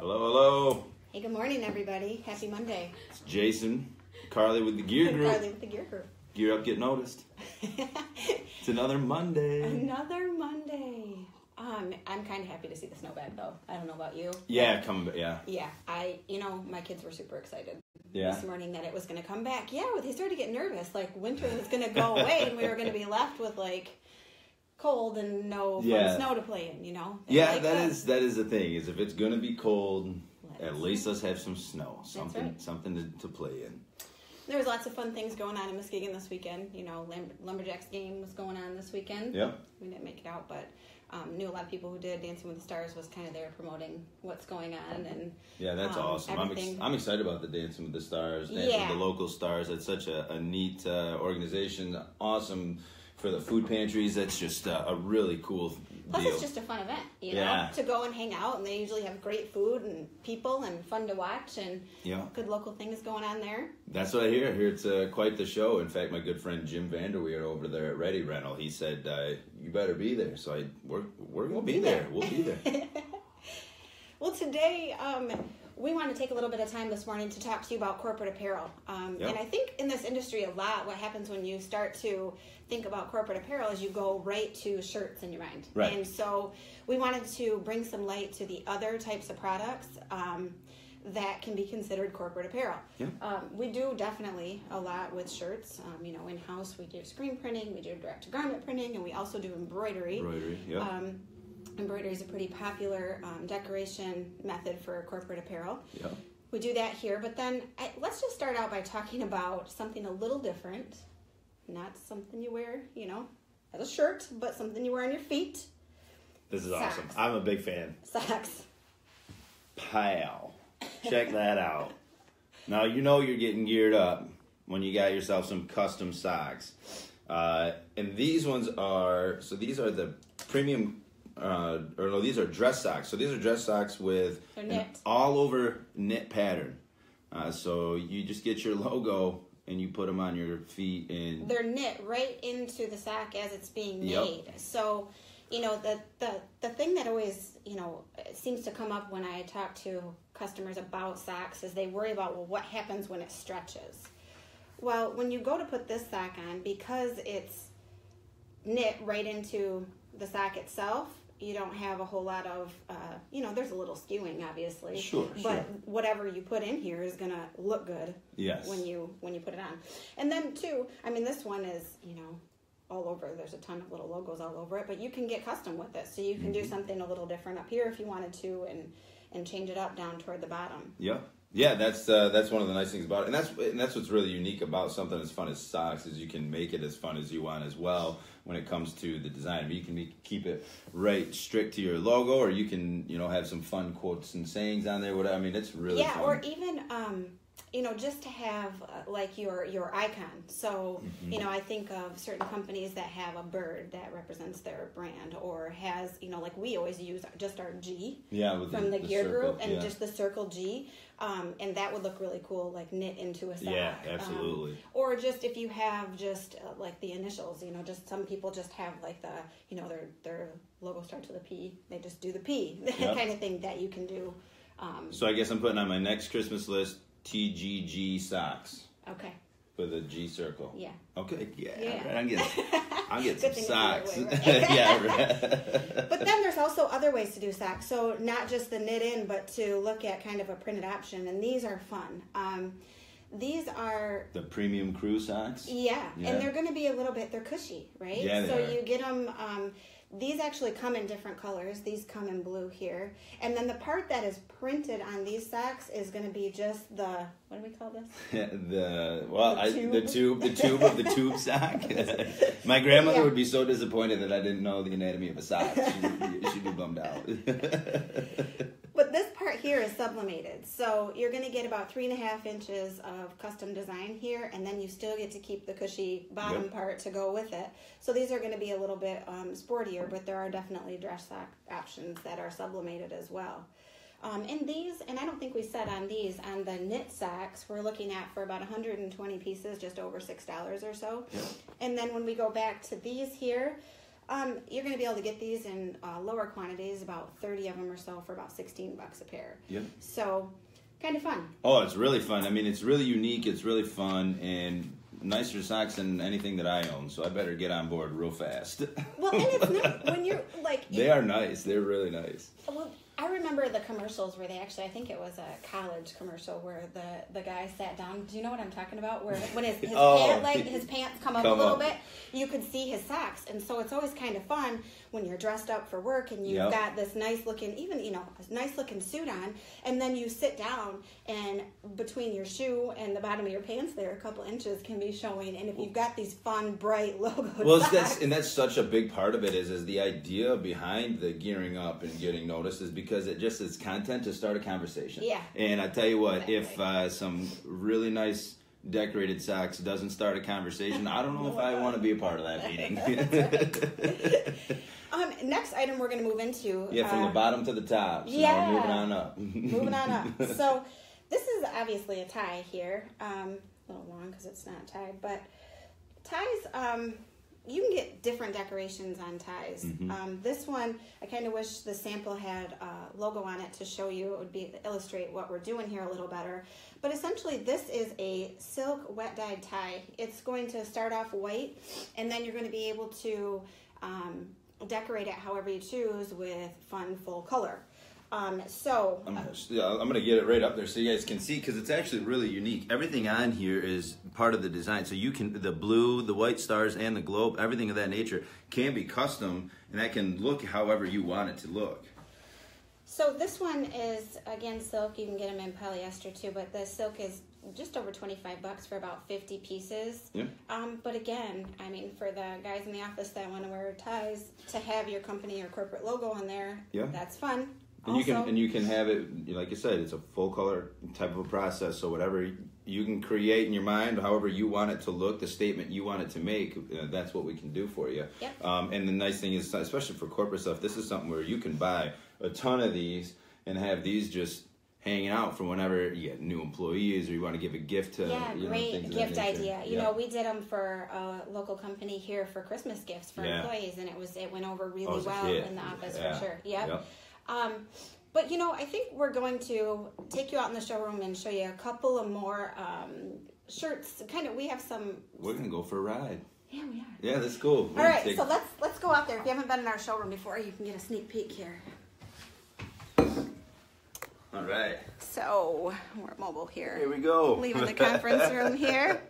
Hello, hello. Hey, good morning, everybody. Happy Monday. It's Jason, Carly with the Gear Group. Carly with the Gear Group. Gear up, get noticed. It's another Monday. Another Monday. Um, I'm kind of happy to see the snow back, though. I don't know about you. Yeah, coming back. Yeah, Yeah, I, you know, my kids were super excited yeah. this morning that it was going to come back. Yeah, they started to get nervous. Like winter was going to go away, and we were going to be left with like cold and no fun Yeah. snow to play in. You know. They Yeah, like that is that is the thing. Is if it's gonna be cold, Let's- at least let's have some snow, something right. something to, to play in. There was lots of fun things going on in Muskegon this weekend. You know, Lumberjacks game was going on this weekend. Yeah, we didn't make it out, but um, knew a lot of people who did. Dancing with the Stars was kind of there promoting what's going on, and yeah, that's Um, awesome. I'm ex- I'm excited about the Dancing with the Stars, Dancing Yeah. with the local stars. It's such a, a neat uh, organization. Awesome for the food pantries. That's just uh, a really cool plus deal. it's just a fun event, you Yeah. know, to go and hang out. And they usually have great food and people and fun to watch and yeah. good local things going on there. That's what I hear. I hear it's uh, quite the show. In fact, my good friend Jim Vanderweer over there at Ready Rental, he said, uh, "You better be there." So I, we're we're gonna be, be there. there. We'll be there. Well, today um, we want to take a little bit of time this morning to talk to you about corporate apparel. Um, Yep. And I think in this industry a lot, what happens when you start to think about corporate apparel is you go right to shirts in your mind. Right. And so we wanted to bring some light to the other types of products. Um, that can be considered corporate apparel. Yeah. Um, we do definitely a lot with shirts. Um, you know, in house we do screen printing, we do direct to garment printing, and we also do embroidery. Embroidery. Yeah. Um, embroidery is a pretty popular um, decoration method for corporate apparel. yeah. We do that here, but then I, let's just start out by talking about something a little different. Not something you wear, you know, as a shirt, but something you wear on your feet. This is Socks. awesome. I'm a big fan. Socks. Pal. Check that out. Now you know you're getting geared up when you got yourself some custom socks. Uh, and these ones are so these are the premium uh, or no, these are dress socks. So these are dress socks with an all over knit pattern. Uh, so you just get your logo and you put them on your feet and They're knit right into the sock as it's being Yep. made. So, you know, the, the the thing that always, you know, seems to come up when I talk to customers about socks is they worry about well what happens when it stretches. Well, when you go to put this sock on, because it's knit right into the sock itself, you don't have a whole lot of, uh, you know, there's a little skewing, obviously. Sure, But sure. whatever you put in here is gonna look good yes, when you when you put it on. And then too, I mean, this one is you know all over. There's a ton of little logos all over it, but you can get custom with it. So you can do something a little different up here if you wanted to, and and change it up down toward the bottom. Yeah, yeah, that's uh, that's one of the nice things about it, and that's and that's what's really unique about something as fun as socks is you can make it as fun as you want as well when it comes to the design. I mean, you can be, keep it right strict to your logo, or you can you know have some fun quotes and sayings on there. Whatever. I mean, it's really yeah, fun. or even um, you know just to have uh, like your your icon. So Mm-hmm. you know I think of certain companies that have a bird that represents their brand, or has you know like we always use just our G. yeah, from the, gear circle, group and yeah. just the circle G, um, and that would look really cool, like knit into a sock. yeah, Um, absolutely. or just if you have just uh, like the initials, you know, just some people just have like the, you know, their their logo starts with a P. They just do the P, that Yep. kind of thing that you can do. Um, so I guess I'm putting on my next Christmas list TGG socks okay, with a G circle. yeah. Okay, yeah, Yeah. right, I'm getting I'm getting some Good thing it's socks. way, right? yeah, right. But then there's also other ways to do socks. So not just the knit in, but to look at kind of a printed option, and these are fun. Um, these are the premium crew socks. Yeah, Yeah. and they're going to be a little bit. They're cushy, right? Yeah, they so are. you get them. Um, these actually come in different colors. These come in blue here, and then the part that is printed on these socks is going to be just the what do we call this? the well, The I, the tube, the tube of the tube sock. My grandmother Yeah. would be so disappointed that I didn't know the anatomy of a sock. She'd, she'd be bummed out. But this part here is sublimated, so you're going to get about three and a half inches of custom design here, and then you still get to keep the cushy bottom Yep. part to go with it. So these are going to be a little bit um, sportier, but there are definitely dress sock options that are sublimated as well. Um, and these, and I don't think we said on these, on the knit socks, we're looking at for about 120 pieces, just over $6 or so. And then when we go back to these here, Um, you're going to be able to get these in uh, lower quantities, about 30 of them or so, for about 16 bucks a pair. Yep. So, kind of fun. Oh, it's really fun. I mean, it's really unique. It's really fun and nicer socks than anything that I own. So I better get on board real fast. Well, and it's not when you're like they are nice. They're really nice. Well, I remember the commercials where they actually, I think it was a college commercial where the, the guy sat down. Do you know what I'm talking about? Where when his, his, Oh. pant leg, his pants come up Come a little up. bit, you could see his socks. And so it's always kind of fun when you're dressed up for work and you've Yep. got this nice looking, even, you know, a nice looking suit on. And then you sit down and between your shoe and the bottom of your pants there, a couple inches can be showing. And if you've got these fun, bright logos, Well, it's, that's and that's such a big part of it is is the idea behind the gearing up and getting noticed is because it just is content to start a conversation. Yeah. And I tell you what, if uh, some really nice decorated socks doesn't start a conversation, I don't know if I want to be a part of that meeting. Um, next item we're going to move into. yeah, from uh, the bottom to the top. So Yeah. we're moving on up. moving on up. So this is obviously a tie here. Um, a little long because it's not tied, but ties. Um, you can get different decorations on ties. Mm-hmm. Um, this one, I kind of wish the sample had a logo on it to show you. It would be illustrate what we're doing here a little better. But essentially, this is a silk wet dyed tie. It's going to start off white, and then you're going to be able to um, decorate it however you choose with fun full color. Um, so I'm, yeah, I'm gonna get it right up there so you guys can see because it's actually really unique. Everything on here is part of the design, so you can the blue, the white stars, and the globe, everything of that nature can be custom, and that can look however you want it to look. So this one is again silk. You can get them in polyester too, but the silk is just over twenty five bucks for about fifty pieces. Yeah. Um, but again, I mean, for the guys in the office that want to wear ties, to have your company or corporate logo on there, Yeah. that's fun. And you can and you can have it like I said, it's a full color type of a process. So whatever you can create in your mind, however you want it to look, the statement you want it to make, uh, that's what we can do for you. Yep. Um, and the nice thing is, especially for corporate stuff, this is something where you can buy a ton of these and have these just hanging out for whenever you get new employees or you want to give a gift to. yeah, you know, great gift idea. You Yeah. know, we did them for a local company here for Christmas gifts for Yeah. employees, and it was it went over really Oh, well in the office Yeah. for sure. Yep. Yep. Um, but you know, I think we're going to take you out in the showroom and show you a couple of more um, shirts. Kind of, we have some. We're gonna go for a ride. Yeah, we are. Yeah, that's cool. All right, so let's let's go out there. If you haven't been in our showroom before, you can get a sneak peek here. All right, So we're mobile here. here we go. Leaving the conference room here.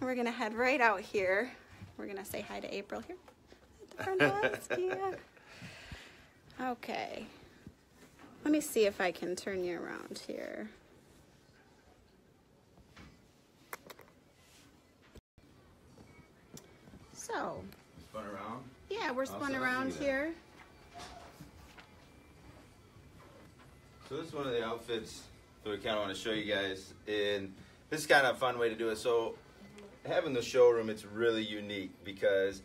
We're gonna head right out here. We're gonna say hi to April here. At the front desk, yeah. Okay. Let me see if I can turn you around here. So, Spun around. yeah, we're spun Awesome. around Look at that. here. So this is one of the outfits that we kind of want to show you guys, and this is kind of a fun way to do it. So having the showroom, it's really unique because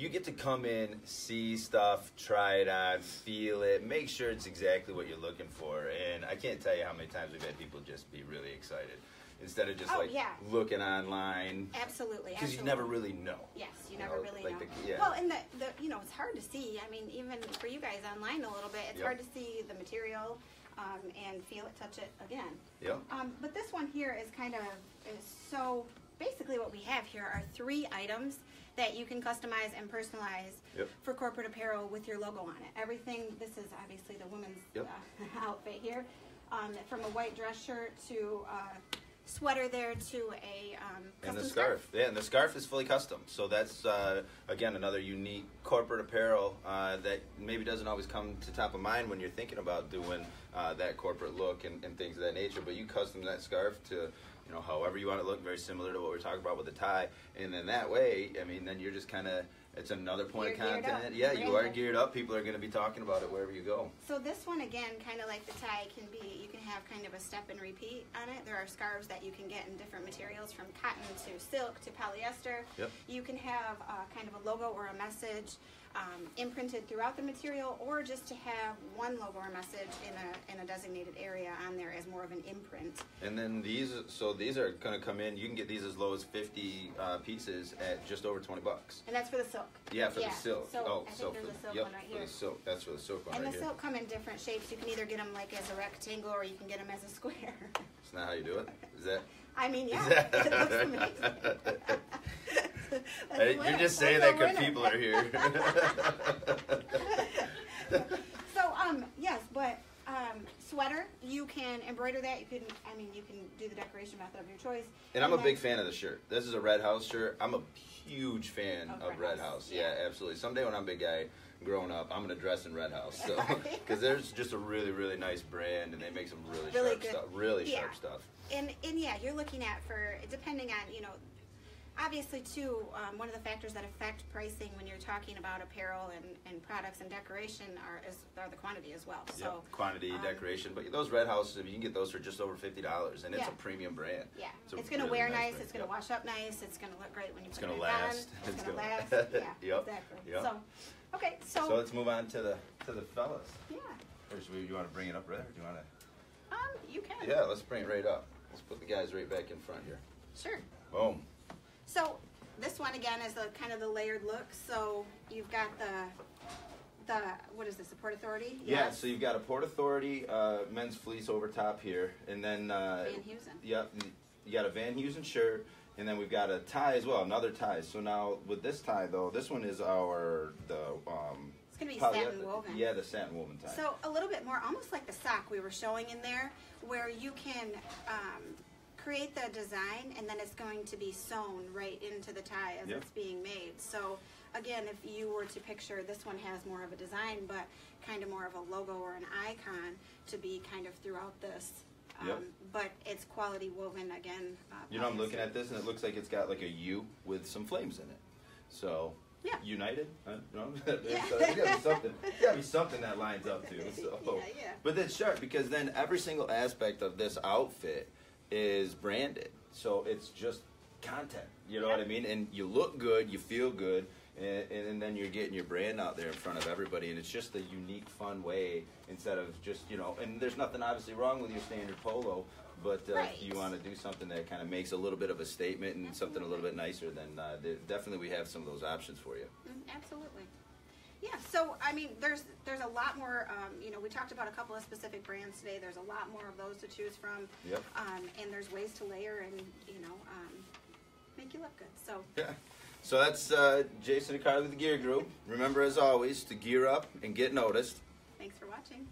you get to come in, see stuff, try it on, feel it, make sure it's exactly what you're looking for. And I can't tell you how many times we've had people just be really excited instead of just Oh, like yeah. looking online Absolutely. because you never really know. Yes, you You never know, really like know. the- yeah. Well, and the, the you know it's hard to see. I mean, even for you guys online a little bit, it's Yep. hard to see the material um, and feel it, touch it again. Yeah. Um, but this one here is kind of is so basically what we have here are three items that you can customize and personalize Yep. for corporate apparel with your logo on it. Everything. This is obviously the women's Yep. uh, outfit here, um, from a white dress shirt to uh, sweater there to a um, And the scarf. Yeah, and the scarf is fully custom. So that's uh, again another unique corporate apparel uh, that maybe doesn't always come to top of mind when you're thinking about doing uh, that corporate look and, and things of that nature. But you custom that scarf to you know however you want it to look, very similar to what we're talking about with the tie. And then that way, I mean, then you're just kind of it's another point You're of content. Yeah, you are geared up. People are going to be talking about it wherever you go. So this one again, kind of like the tie, can be you can have kind of a step and repeat on it. There are scarves that you can get in different materials, from cotton to silk to polyester. Yep. You can have uh, kind of a logo or a message. Um, imprinted throughout the material, or just to have one logo or message in a in a designated area on there as more of an imprint. And then these, so these are going to come in. You can get these as low as 50 uh, pieces at just over 20 bucks. And that's for the silk. Yeah, for the silk. So oh, I so there's for, a silk yep, one right for here. the silk. That's for the silk one And right the here. silk come in different shapes. You can either get them like as a rectangle, or you can get them as a square. Isn't that how you do it? Is that? I mean, yeah, Is that- it looks amazing. A you're just saying that because people are here. So, um, yes, but um, sweater, you can embroider that. You can, I mean, you can do the decoration method of your choice. and I'm a big fan of the shirt. This is a Red House shirt. I'm a huge fan Of of Red Red House, House. yeah. Yeah, absolutely. Someday when I'm a big guy, growing up, I'm gonna dress in Red House. So, because there's just a really, really nice brand, and they make some really, Really sharp good. stuff. Really Yeah. sharp stuff. And and yeah, you're looking at for depending on you know, obviously too. Um, one of the factors that affect pricing when you're talking about apparel and, and products and decoration are is are the quantity as well. So Yep. quantity, um, decoration, but those Red Houses, if you can get those for just over fifty dollars, and it's a premium brand. yeah, It's it's gonna really wear nice nice. It's gonna Yep. wash up nice. It's gonna look great when you It's put gonna it on. last. It's, It's gonna, gonna- last. Yeah, Yep. exactly. Yep. So okay, so, So let's move on to the to the fellas. yeah, Or should we, you want to bring it up, right? Or do you want to? um, you can. Yeah, let's bring it right up. Let's put the guys right back in front here. Sure. Boom. So this one again is the kind of the layered look. So you've got the the what is this? The Port Authority? Yeah, so you've got a Port Authority uh, men's fleece over top here, and then uh, Van Heusen. Yep, you got a Van Heusen shirt, and then we've got a tie as well, another tie. So now with this tie though, this one is our the um. It's gonna be satin woven. Yeah, the satin woven tie. So a little bit more, almost like the sock we were showing in there, where you can um, create the design and then it's going to be sewn right into the tie as Yep. it's being made. So again, if you were to picture, this one has more of a design, but kind of more of a logo or an icon to be kind of throughout this. Um, Yep. But it's quality woven again. Uh, You know, I'm looking at this, and it looks like it's got like a U with some flames in it. So, Yeah. United? Uh, no? Yeah. There's gotta be something. There's gotta be something that lines up to. So. Yeah, yeah. But that's sharp because then every single aspect of this outfit is branded. So it's just content. You know what I mean? And you look good, you feel good, and, and then you're getting your brand out there in front of everybody. And it's just a unique, fun way instead of just, you know, and there's nothing obviously wrong with your standard polo. But uh, Right. if you want to do something that kind of makes a little bit of a statement and something a little bit nicer, then uh, definitely we have some of those options for you. Mm, Absolutely. So I mean, there's there's a lot more. Um, you know, we talked about a couple of specific brands today. There's a lot more of those to choose from. Yep. Um, and there's ways to layer and you know um, make you look good. So Yeah. So that's uh, Jason and Carly with the Gear Group. Remember, as always, to gear up and get noticed. thanks for watching.